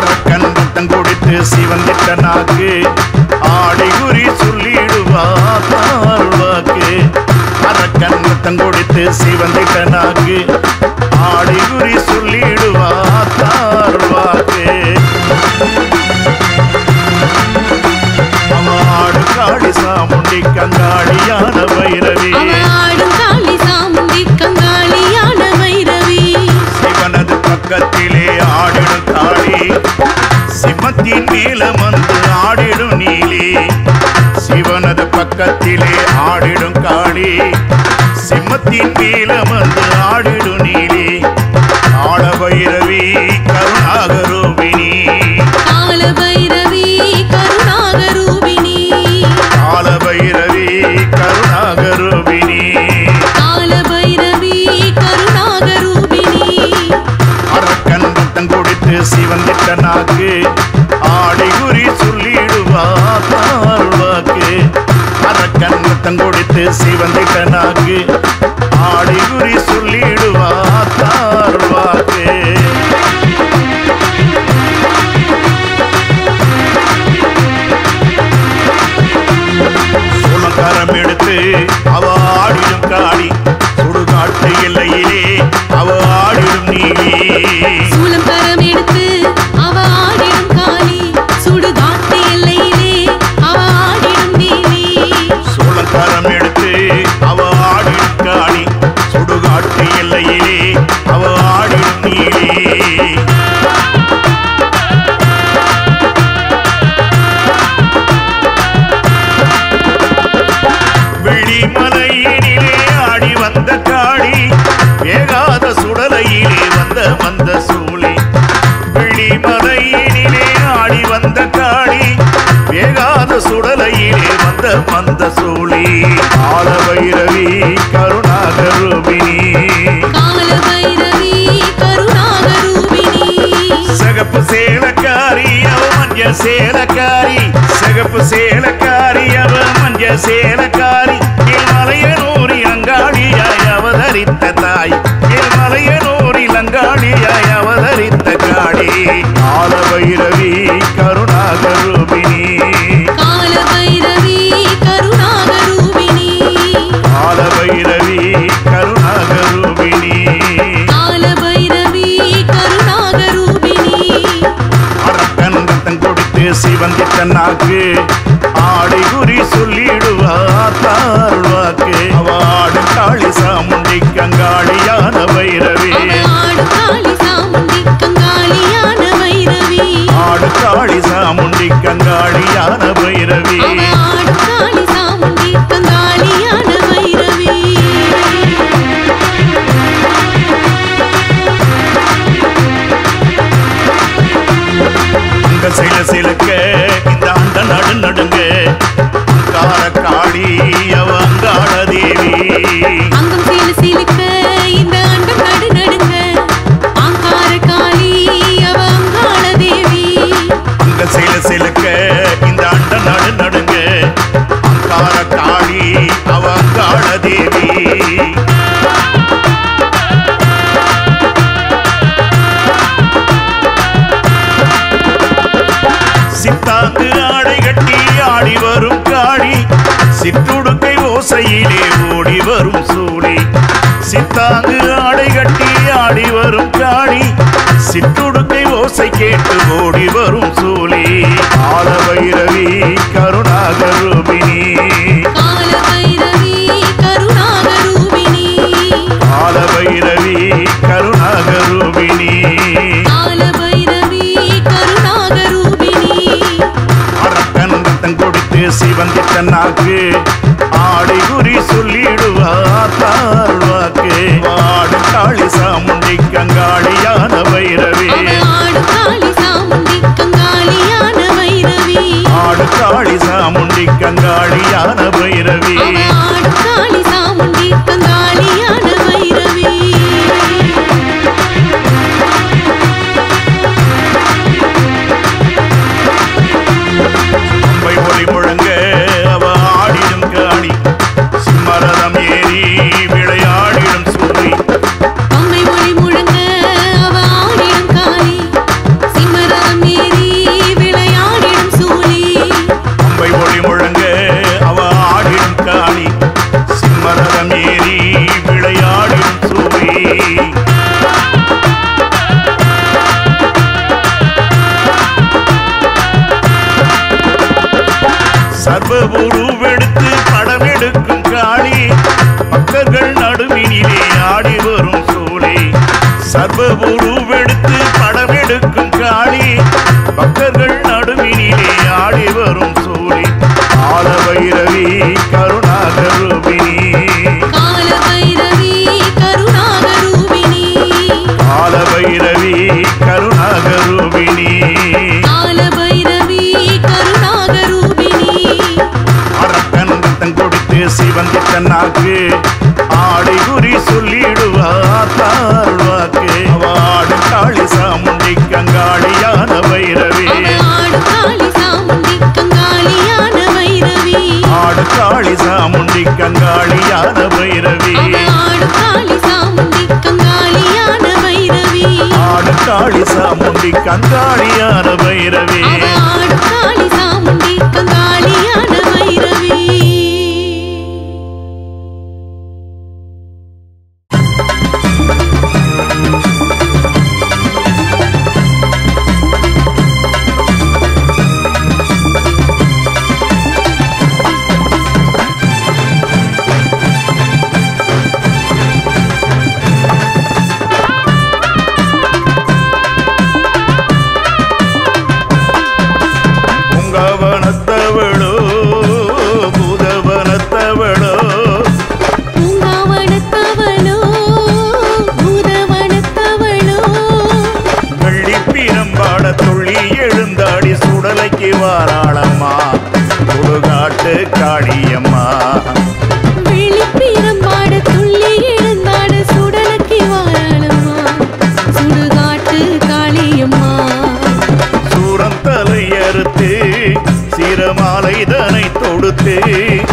அரக்கன் ரத்தம் குடித்து சிவந்திட்ட நாக்கு. ஆடி குறி சொல்லிடுவா தாழ்வாக்கு அரக்கன் ரத்தம் குடித்து சிவந்திட்ட நாக்கு. ஆடி குறி சொல்லிடுவா தாழ்வாக்கு அவன் காளி சாமுண்டி கங்காளியான பைரவி. ஆடும் காளி சாமுண்டி கங்காளியான வைரவி சிவனது பக்கத்திலே சிம்மத்தின் மேல வந்து ஆடிடும் நீலி. சிவனது பக்கத்திலே ஆடிடும் காளி. சிம்மத்தின் மேல வந்து ஆடிடும் நீலி. ஆட பைரவி நாக்கு ஆடி குறி சொல்லிடுவா தாழ்வாக்கு அரக்கன் ரத்தம் குடித்து சிவந்திட்ட நாக்கு ஆடி குறி சொல்லிடுவா வந்த சூழி ஆள வைரவி கருணாகரூபிணி கால பைரவி சகப்பு சேலக்காரி அவ மஞ்ச சேலக்காரி. சகப்பு சேலக்காரி அவ மஞ்ச சேலக்காரி. கொடுத்து சிவந்திட்ட நாக்கு. ஆடி குறி சொல்லிடுவா தாழ்வாக்கு அவாடு காளி சாமுண்டி கங்காளியான வைரவி ஆடு காளி சாமுண்டி கங்காளியான பைரவி. அங்கார காளி தேவி சித்தாங்கு ஆடை கட்டி ஆடி வரும் காளி சிற்றுடுக்கை ஓசையிலே ஓடி வரும் சூழி சித்தாங்கு ஆடை கட்டி ஆடி வரும் காளி சிற்றுடுக்கை ஓசை கேட்டு ஓடி வரும் சூழி ஆல பைரவி கருணாகரூபிணி ஆல பைரவி கருணாகரூபிணி கொடுத்து சிவந்திட்ட நாக்கு ஆடி குறி சொல்லிடுவா தாழ்வாக்கு வாடு காளி சாமுண்டி கங்காளியான பைரவி. சாமுண்டி கங்காளியான பைரவி எடுக்கும் காளி. பக்கங்கள் நடுவினிலே ஆடி வரும் சோழி. சர்வ உருவெடுத்து படம் எடுக்கும் காளி. பக்கர்கள் நடுவினிலே ஆடி வரும் கட்ட கண்ணாக்கு. ஆடை குறி சொல்லிடுவா தாழ்வாக்கு ஆடு காளி சாமுண்டி கங்காளியான வைரவி ஆடு காளி சாமுண்டி கங்காளியான வைரவி ஆடு காளி சாமுண்டி கங்காளியான வைரவி ஆடு காளி ser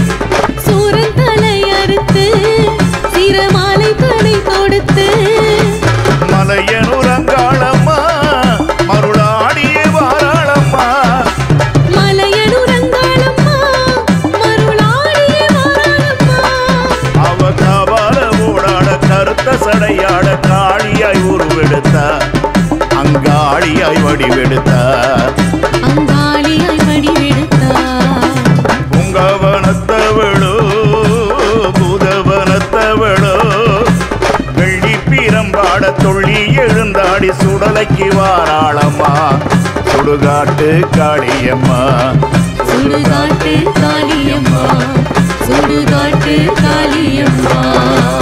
சுட துள்ளி எழுந்தாடி சுடலைக்கு வாராளம்மா. சுடுகாட்டு காளியம்மா. சுடுகாட்டு காளியம்மா. சுடுகாட்டு காளியம்மா.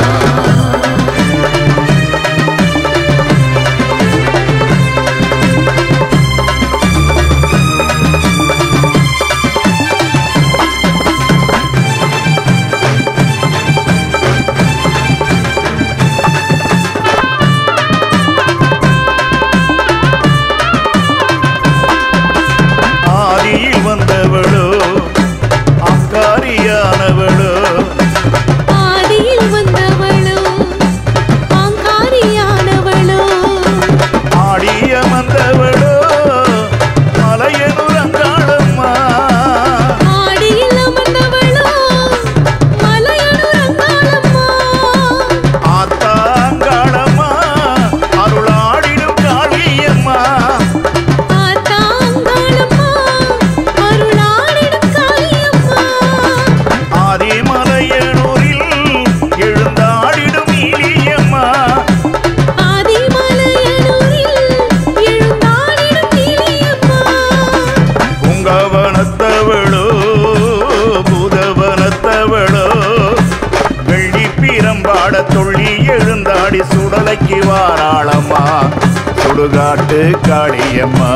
சுடுகாட்டு காளியம்மா.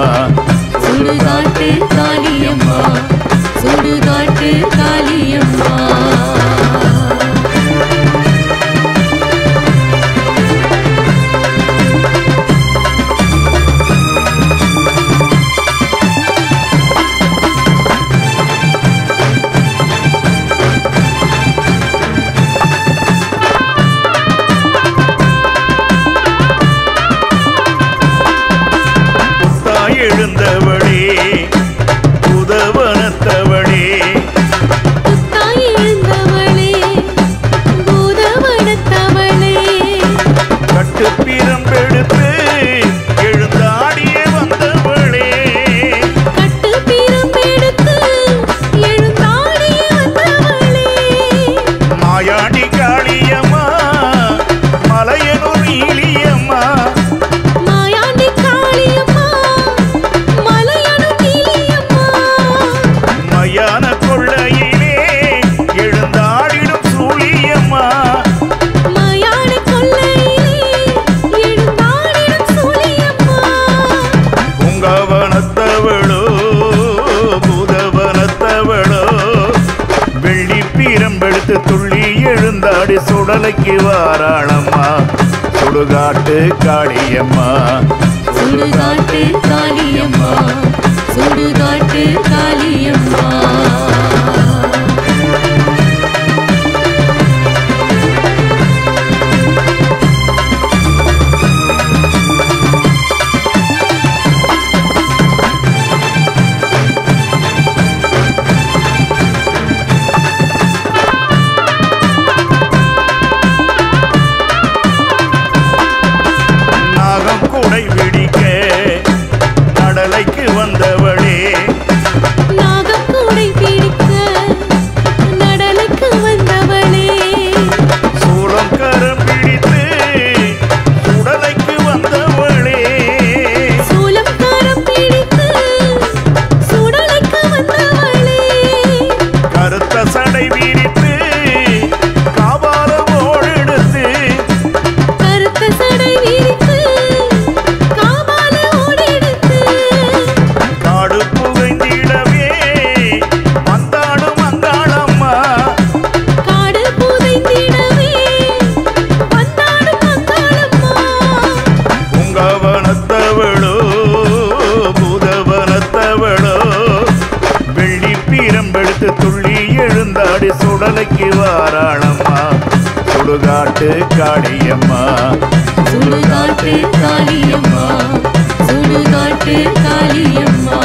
சுடுகாட்டு காளியம்மா. சுடுகாட்டு காளியம்மா. சுடலைக்கு வாராளம்மா. சுடுகாட்டு காளியம்மா. சுடுகாட்டு காளியம்மா. சுடுகாட்டு காளியம்மா. கூடை பிடிக்க கடலைக்கு வந்த சந்தைக்கு வாராளம்மா. சுடுகாட்டு காளியம்மா. சுடுகாட்டு காளியம்மா. சுடுகாட்டு காளியம்மா.